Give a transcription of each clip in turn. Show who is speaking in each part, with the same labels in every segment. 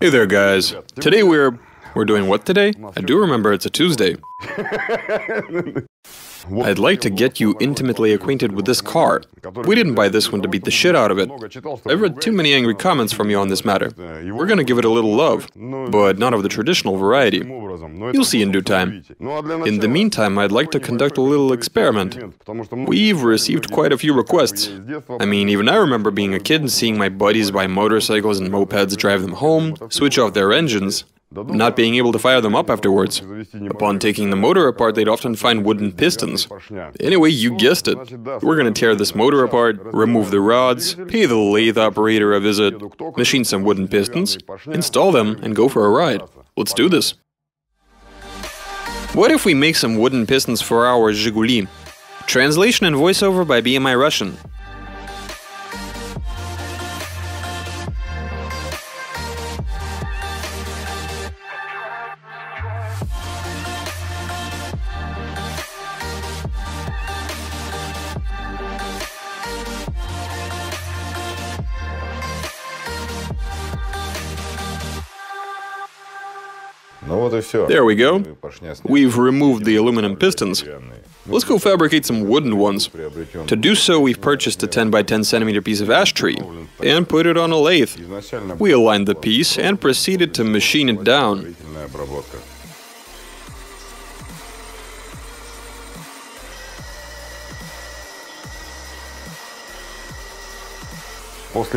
Speaker 1: Hey there, guys. Today we're. We're doing what today? I do remember it's a Tuesday. I'd like to get you intimately acquainted with this car. We didn't buy this one to beat the shit out of it. I've read too many angry comments from you on this matter. We're gonna give it a little love, but not of the traditional variety. You'll see in due time. In the meantime, I'd like to conduct a little experiment. We've received quite a few requests. I mean, even I remember being a kid and seeing my buddies buy motorcycles and mopeds, drive them home, switch off their engines, not being able to fire them up afterwards. Upon taking the motor apart, they'd often find wooden pistons. Anyway, you guessed it. We're gonna tear this motor apart, remove the rods, pay the lathe operator a visit, machine some wooden pistons, install them, and go for a ride. Let's do this. What if we make some wooden pistons for our Zhiguli? Translation and voiceover by BMI Russian. There we go. We've removed the aluminum pistons. Let's go fabricate some wooden ones. To do so, we've purchased a 10 by 10 centimeter piece of ash tree and put it on a lathe. We aligned the piece and proceeded to machine it down.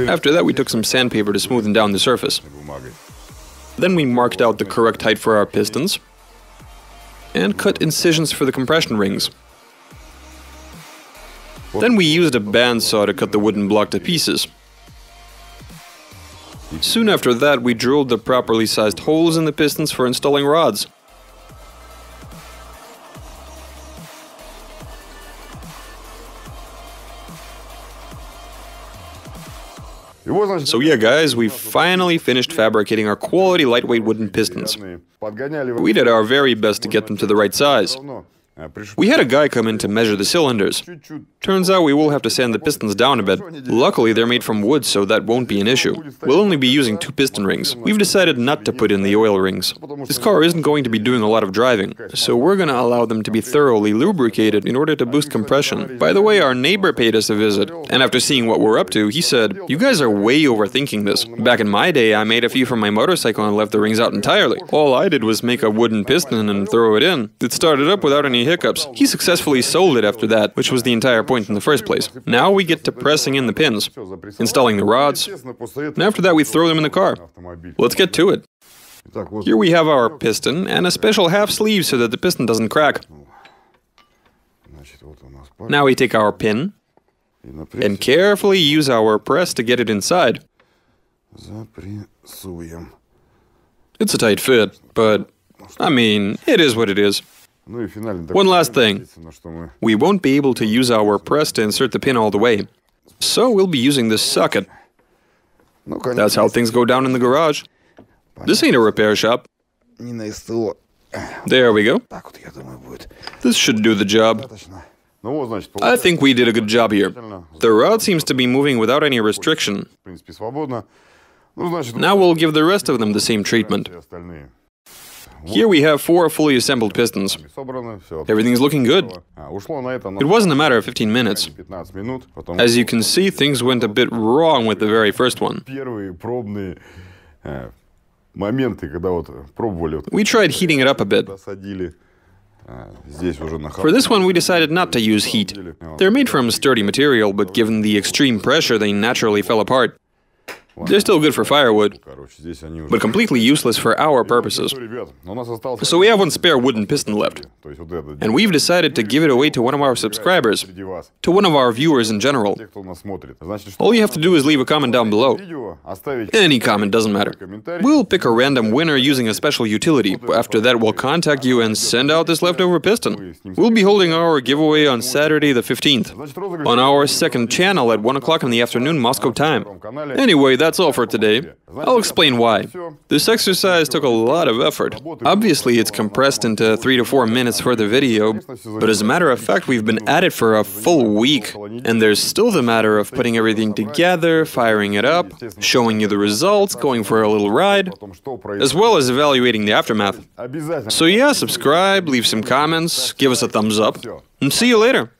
Speaker 1: After that, we took some sandpaper to smoothen down the surface. Then we marked out the correct height for our pistons and cut incisions for the compression rings. Then we used a bandsaw to cut the wooden block to pieces. Soon after that, we drilled the properly sized holes in the pistons for installing rods. So yeah, guys, we finally finished fabricating our quality lightweight wooden pistons. We did our very best to get them to the right size. We had a guy come in to measure the cylinders. Turns out we will have to sand the pistons down a bit. Luckily, they're made from wood, so that won't be an issue. We'll only be using two piston rings. We've decided not to put in the oil rings. This car isn't going to be doing a lot of driving, so we're going to allow them to be thoroughly lubricated in order to boost compression. By the way, our neighbor paid us a visit, and after seeing what we're up to, he said, You guys are way overthinking this. Back in my day, I made a few for my motorcycle and left the rings out entirely. All I did was make a wooden piston and throw it in. It started up without any hiccups. He successfully sold it after that, which was the entire point in the first place. Now we get to pressing in the pins, installing the rods, and after that we throw them in the car. Let's get to it. Here we have our piston and a special half sleeve so that the piston doesn't crack. Now we take our pin and carefully use our press to get it inside. It's a tight fit, but I mean, it is what it is. One last thing. We won't be able to use our press to insert the pin all the way. So we'll be using this socket. That's how things go down in the garage. This ain't a repair shop. There we go. This should do the job. I think we did a good job here. The rod seems to be moving without any restriction. Now we'll give the rest of them the same treatment. Here we have four fully assembled pistons. Everything's looking good. It wasn't a matter of 15 minutes. As you can see, things went a bit wrong with the very first one. We tried heating it up a bit. For this one, we decided not to use heat. They're made from sturdy material, but given the extreme pressure, they naturally fell apart. They're still good for firewood, but completely useless for our purposes. So we have one spare wooden piston left, and we've decided to give it away to one of our subscribers, to one of our viewers in general. All you have to do is leave a comment down below. Any comment doesn't matter. We'll pick a random winner using a special utility. After that, we'll contact you and send out this leftover piston. We'll be holding our giveaway on Saturday the 15th, on our second channel at 1 o'clock in the afternoon Moscow time. Anyway, that's all for today. I'll explain why. This exercise took a lot of effort. Obviously, it's compressed into 3 to 4 minutes for the video, but as a matter of fact, we've been at it for a full week, and there's still the matter of putting everything together, firing it up, showing you the results, going for a little ride, as well as evaluating the aftermath. So yeah, subscribe, leave some comments, give us a thumbs up, and see you later.